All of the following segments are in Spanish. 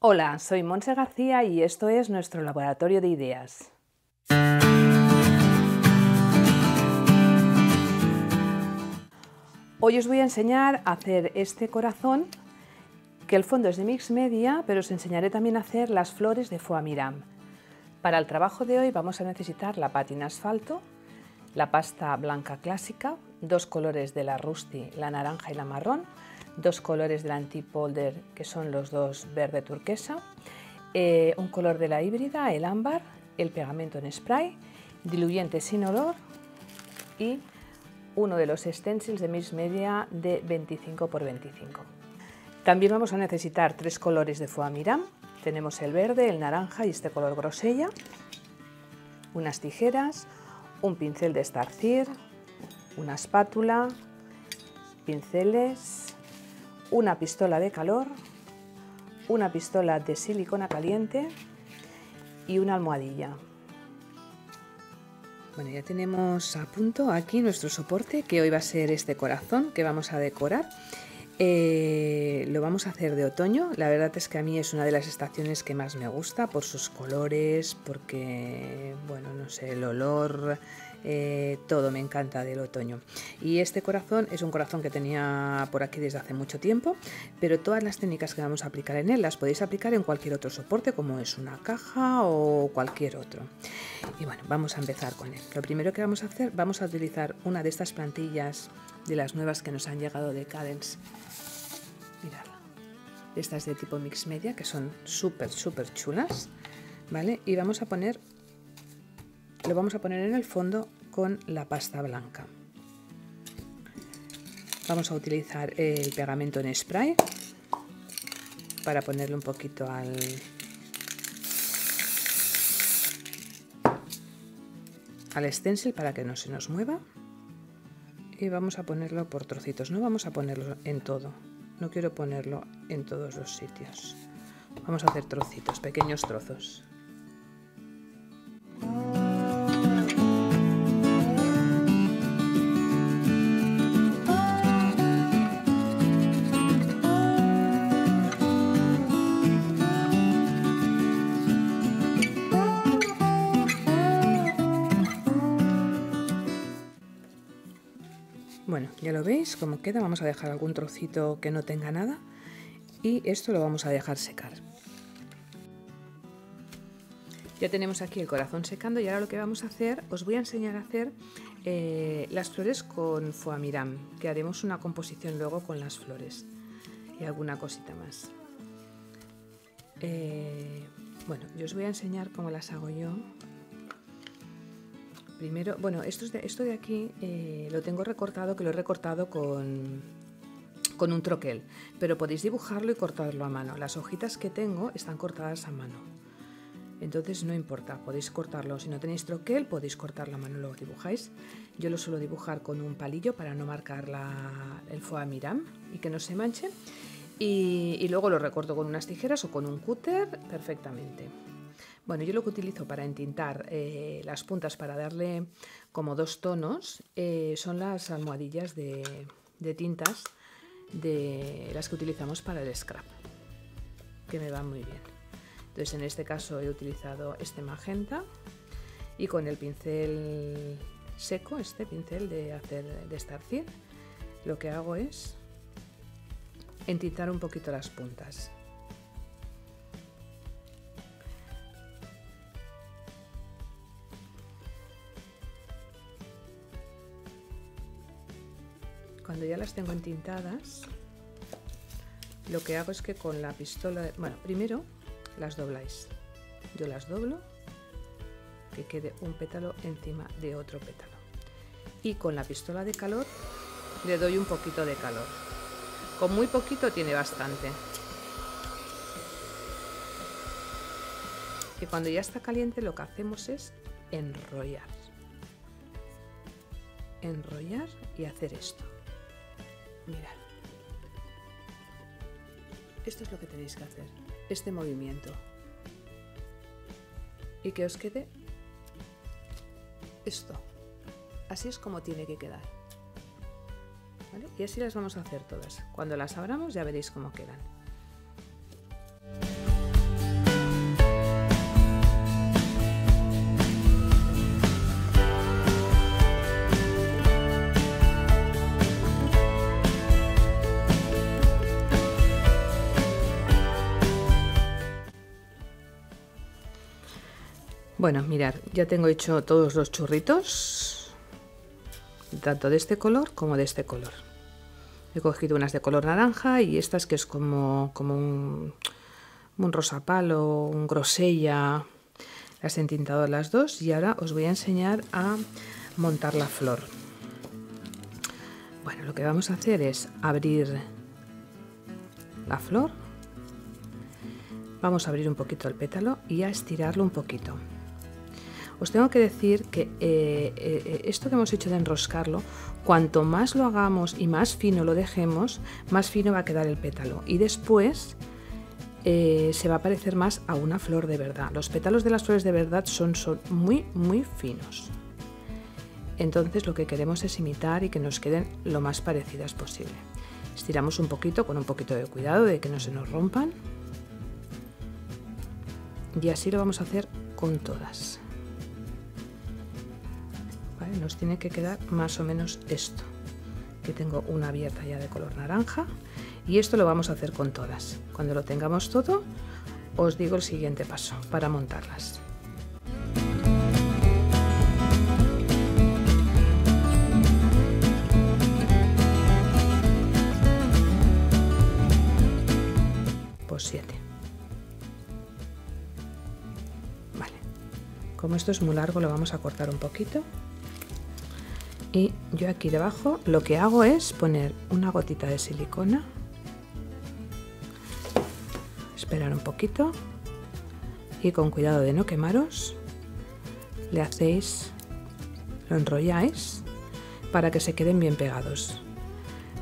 Hola, soy Monse García y esto es nuestro laboratorio de ideas. Hoy os voy a enseñar a hacer este corazón, que el fondo es de mix media, pero os enseñaré también a hacer las flores de foie miram. Para el trabajo de hoy vamos a necesitar la pátina asfalto, la pasta blanca clásica, dos colores de la Rusty, la naranja y la marrón, dos colores del antipolder que son los dos verde turquesa, eh, un color de la híbrida, el ámbar, el pegamento en spray, diluyente sin olor y uno de los stencils de Mix Media de 25 x 25. También vamos a necesitar tres colores de foie miram. Tenemos el verde, el naranja y este color grosella, unas tijeras, un pincel de estarcir, una espátula, pinceles, una pistola de calor, una pistola de silicona caliente y una almohadilla. Bueno, ya tenemos a punto aquí nuestro soporte, que hoy va a ser este corazón que vamos a decorar. Eh, lo vamos a hacer de otoño. La verdad es que a mí es una de las estaciones que más me gusta por sus colores, porque, bueno, no sé, el olor, eh, todo me encanta del otoño. Y este corazón es un corazón que tenía por aquí desde hace mucho tiempo, pero todas las técnicas que vamos a aplicar en él las podéis aplicar en cualquier otro soporte, como es una caja o cualquier otro. Y bueno, vamos a empezar con él. Lo primero que vamos a hacer, vamos a utilizar una de estas plantillas de las nuevas que nos han llegado de Cadence. Mirad, estas de tipo mix media que son súper, súper chulas. ¿Vale? Y vamos a poner lo vamos a poner en el fondo con la pasta blanca. Vamos a utilizar el pegamento en spray para ponerle un poquito al, al stencil para que no se nos mueva y vamos a ponerlo por trocitos, no vamos a ponerlo en todo, no quiero ponerlo en todos los sitios. Vamos a hacer trocitos, pequeños trozos. Bueno, ya lo veis cómo queda. Vamos a dejar algún trocito que no tenga nada y esto lo vamos a dejar secar. Ya tenemos aquí el corazón secando y ahora lo que vamos a hacer, os voy a enseñar a hacer eh, las flores con foamiram, que haremos una composición luego con las flores y alguna cosita más. Eh, bueno, yo os voy a enseñar cómo las hago yo Primero, bueno, esto, de, aquí eh, lo tengo recortado, que lo he recortado con, con un troquel, pero podéis dibujarlo y cortarlo a mano. Las hojitas que tengo están cortadas a mano, entonces no importa, podéis cortarlo. Si no tenéis troquel, podéis cortarlo a mano, lo dibujáis. Yo lo suelo dibujar con un palillo para no marcar la, el foie miram y que no se manche. Y, y luego lo recorto con unas tijeras o con un cúter perfectamente. Bueno, yo lo que utilizo para entintar eh, las puntas para darle como dos tonos eh, son las almohadillas de, tintas de las que utilizamos para el scrap, que me van muy bien. Entonces en este caso he utilizado este magenta y con el pincel seco, este pincel de hacer de estarcir, lo que hago es entintar un poquito las puntas. Cuando ya las tengo entintadas, lo que hago es que con la pistola, bueno, primero las dobláis. Yo las doblo, que quede un pétalo encima de otro pétalo. Y con la pistola de calor le doy un poquito de calor. Con muy poquito tiene bastante. Y cuando ya está caliente lo que hacemos es enrollar. Enrollar y hacer esto. Mirad. Esto es lo que tenéis que hacer, este movimiento. Y que os quede esto. Así es como tiene que quedar. Y así las vamos a hacer todas. Cuando las abramos ya veréis cómo quedan. Bueno, mirad, ya tengo hecho todos los churritos, tanto de este color como de este color. He cogido unas de color naranja y estas que es como, un, un rosa palo, un grosella. Las he entintado las dos y ahora os voy a enseñar a montar la flor. Bueno, lo que vamos a hacer es abrir la flor. Vamos a abrir un poquito el pétalo y a estirarlo un poquito. Os tengo que decir que eh, eh, esto que hemos hecho de enroscarlo, cuanto más lo hagamos y más fino lo dejemos, más fino va a quedar el pétalo. Y después eh, se va a parecer más a una flor de verdad. Los pétalos de las flores de verdad son, son muy, muy finos. Entonces lo que queremos es imitar y que nos queden lo más parecidas posible. Estiramos un poquito con un poquito de cuidado de que no se nos rompan. Y así lo vamos a hacer con todas nos tiene que quedar más o menos esto que tengo una abierta ya de color naranja y esto lo vamos a hacer con todas. Cuando lo tengamos todo os digo el siguiente paso para montarlas. Pues 7 vale. Como esto es muy largo lo vamos a cortar un poquito y yo aquí debajo lo que hago es poner una gotita de silicona. Esperar un poquito. Y con cuidado de no quemaros le hacéis lo enrolláis para que se queden bien pegados.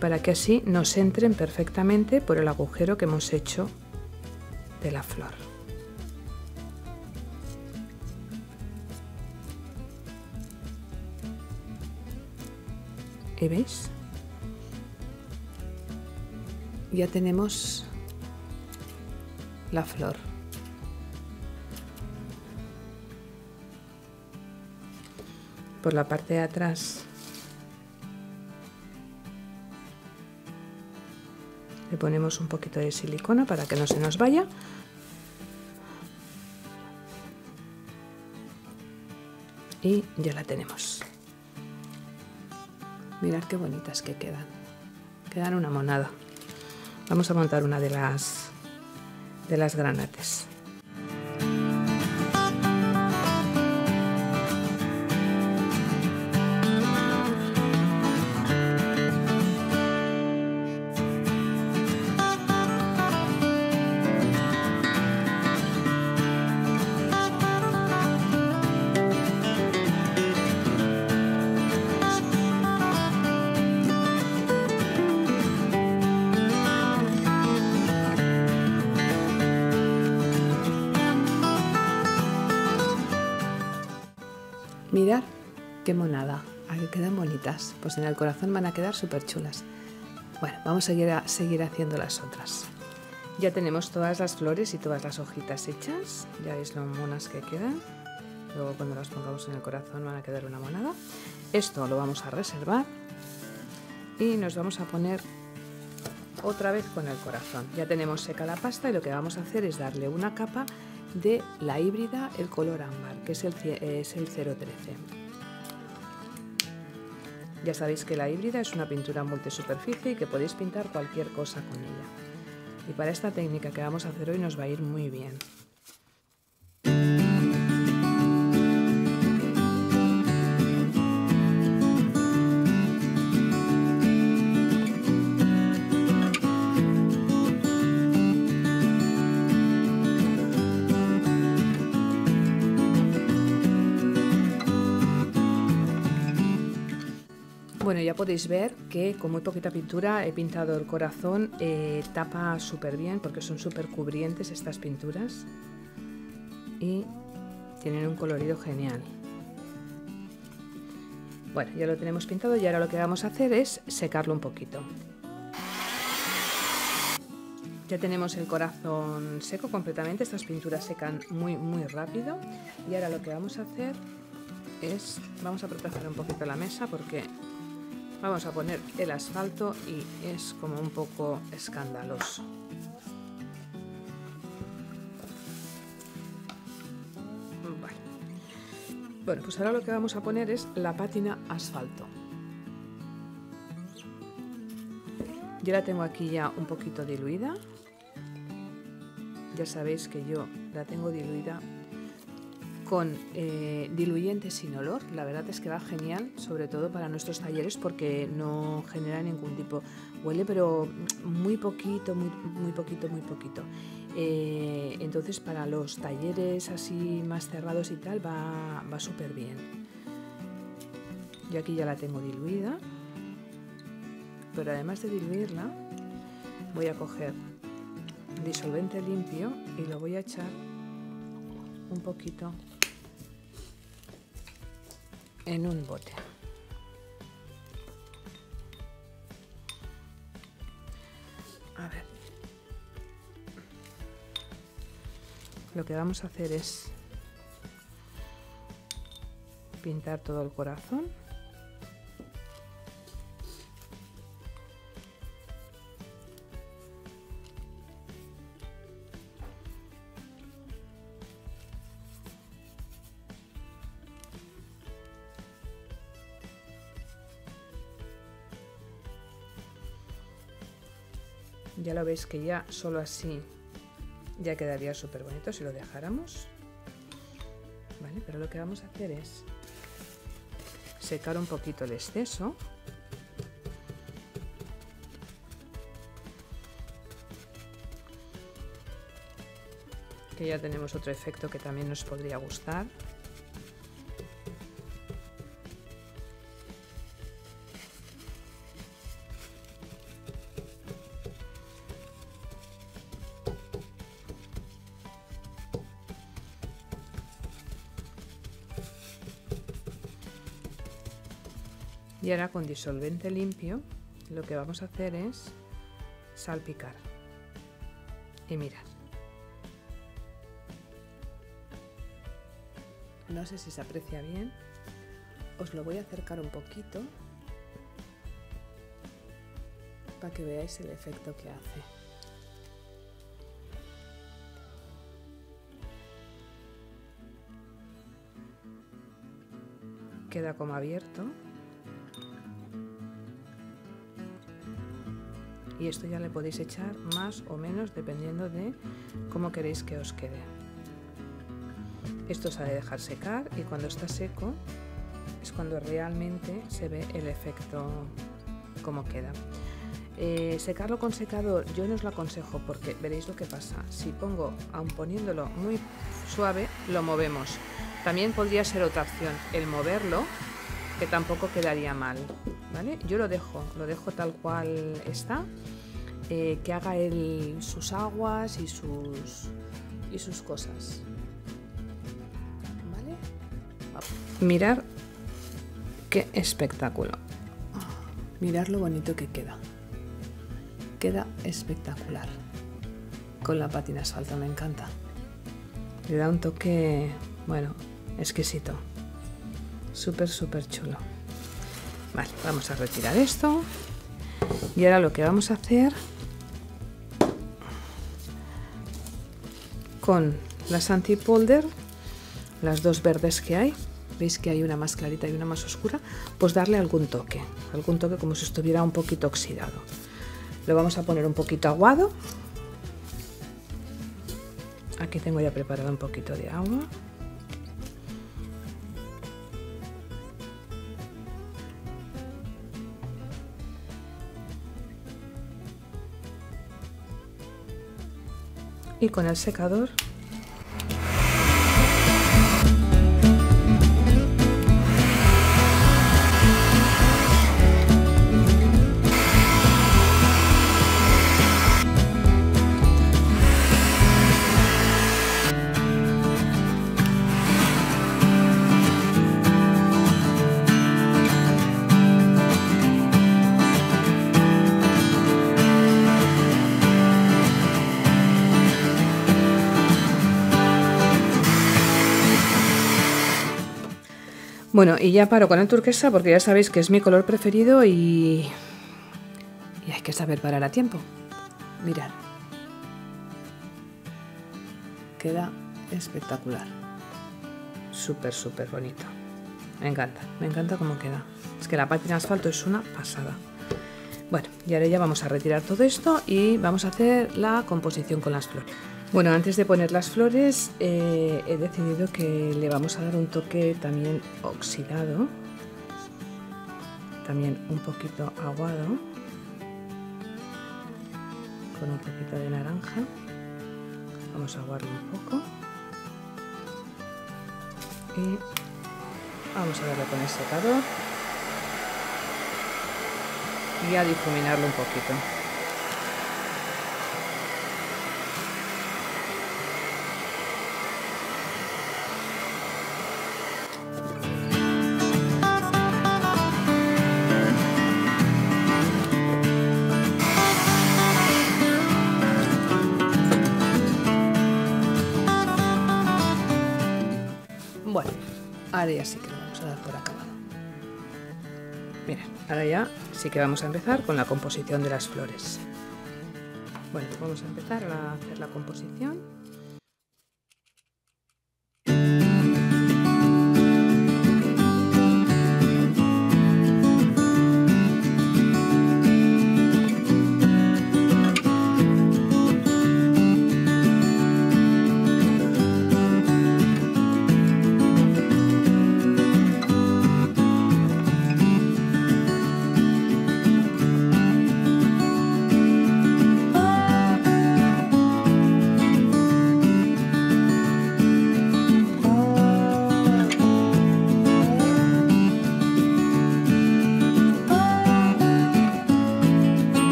Para que así nos entren perfectamente por el agujero que hemos hecho de la flor ¿Y veis? Ya tenemos la flor. Por la parte de atrás le ponemos un poquito de silicona para que no se nos vaya. Y ya la tenemos. Mirad qué bonitas que quedan. Quedan una monada. Vamos a montar una de las de las granates. Mirar qué monada. Ahí quedan bonitas. Pues en el corazón van a quedar súper chulas. Bueno, vamos a seguir, a seguir haciendo las otras. Ya tenemos todas las flores y todas las hojitas hechas. Ya veis lo monas que quedan. Luego cuando las pongamos en el corazón van a quedar una monada. Esto lo vamos a reservar. Y nos vamos a poner otra vez con el corazón. Ya tenemos seca la pasta y lo que vamos a hacer es darle una capa de la híbrida el color ámbar, que es el, es el 013. Ya sabéis que la híbrida es una pintura multisuperficie y que podéis pintar cualquier cosa con ella. Y para esta técnica que vamos a hacer hoy nos va a ir muy bien. Bueno, ya podéis ver que con muy poquita pintura he pintado el corazón, eh, tapa súper bien porque son súper cubrientes estas pinturas y tienen un colorido genial. Bueno, ya lo tenemos pintado y ahora lo que vamos a hacer es secarlo un poquito. Ya tenemos el corazón seco completamente, estas pinturas secan muy muy rápido y ahora lo que vamos a hacer es, vamos a proteger un poquito la mesa porque Vamos a poner el asfalto y es como un poco escandaloso. Bueno, pues ahora lo que vamos a poner es la pátina asfalto. Yo la tengo aquí ya un poquito diluida. Ya sabéis que yo la tengo diluida con eh, diluyente sin olor. La verdad es que va genial, sobre todo para nuestros talleres, porque no genera ningún tipo. Huele, pero muy poquito, muy, poquito, muy poquito. Eh, entonces, para los talleres así más cerrados y tal, va, va súper bien. Yo aquí ya la tengo diluida, pero además de diluirla, voy a coger disolvente limpio y lo voy a echar un poquito en un bote. A ver. Lo que vamos a hacer es pintar todo el corazón. Ya lo veis que ya solo así ya quedaría súper bonito si lo dejáramos. Vale, pero lo que vamos a hacer es secar un poquito el exceso. Que ya tenemos otro efecto que también nos podría gustar. Y ahora con disolvente limpio lo que vamos a hacer es salpicar. Y mirad. No sé si se aprecia bien. Os lo voy a acercar un poquito para que veáis el efecto que hace. Queda como abierto. Y esto ya le podéis echar más o menos dependiendo de cómo queréis que os quede. Esto se ha de dejar secar y cuando está seco es cuando realmente se ve el efecto como queda. Eh, secarlo con secador yo no os lo aconsejo porque veréis lo que pasa. Si pongo, aun poniéndolo muy suave, lo movemos. También podría ser otra opción el moverlo, que tampoco quedaría mal. Yo lo dejo, lo dejo tal cual está, eh, que haga él sus aguas y sus, y sus cosas. ¿Vale? Mirar qué espectáculo. Mirar lo bonito que queda. Queda espectacular. Con la patina asfalto, me encanta. Le da un toque, bueno, exquisito. Súper, súper chulo. Vamos a retirar esto. Y ahora lo que vamos a hacer con las anti-polder, las dos verdes que hay, veis que hay una más clarita y una más oscura, pues darle algún toque, algún toque como si estuviera un poquito oxidado. Lo vamos a poner un poquito aguado. Aquí tengo ya preparado un poquito de agua. Y con el secador Bueno, y ya paro con el turquesa porque ya sabéis que es mi color preferido y, y hay que saber parar a tiempo. Mirad. Queda espectacular. Súper, súper bonito. Me encanta, me encanta cómo queda. Es que la pátina asfalto es una pasada. Bueno, y ahora ya vamos a retirar todo esto y vamos a hacer la composición con las flores. Bueno, antes de poner las flores eh, he decidido que le vamos a dar un toque también oxidado, también un poquito aguado, con un poquito de naranja. Vamos a aguarlo un poco y vamos a darle con el secador y a difuminarlo un poquito. Ahora ya sí que lo vamos a dar por acabado. Mira, ahora ya sí que vamos a empezar con la composición de las flores. Bueno, vamos a empezar a hacer la composición.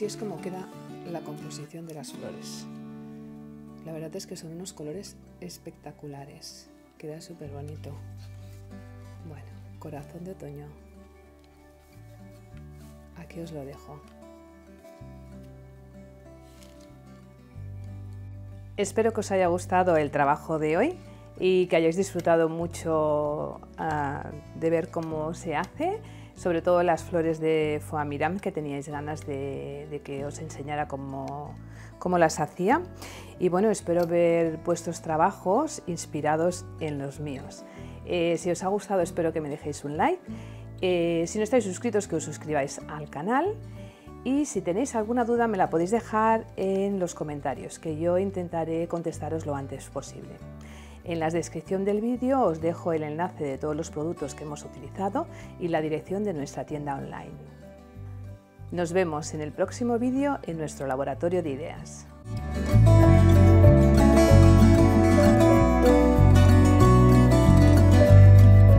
Así es como queda la composición de las flores. La verdad es que son unos colores espectaculares. Queda súper bonito. Bueno, corazón de otoño. Aquí os lo dejo. Espero que os haya gustado el trabajo de hoy y que hayáis disfrutado mucho uh, de ver cómo se hace, sobre todo las flores de Foamiram, que teníais ganas de, que os enseñara cómo, cómo, las hacía. Y bueno, espero ver vuestros trabajos inspirados en los míos. Eh, si os ha gustado, espero que me dejéis un like. Eh, si no estáis suscritos, que os suscribáis al canal. Y si tenéis alguna duda, me la podéis dejar en los comentarios, que yo intentaré contestaros lo antes posible. En la descripción del vídeo os dejo el enlace de todos los productos que hemos utilizado y la dirección de nuestra tienda online. Nos vemos en el próximo vídeo en nuestro laboratorio de ideas.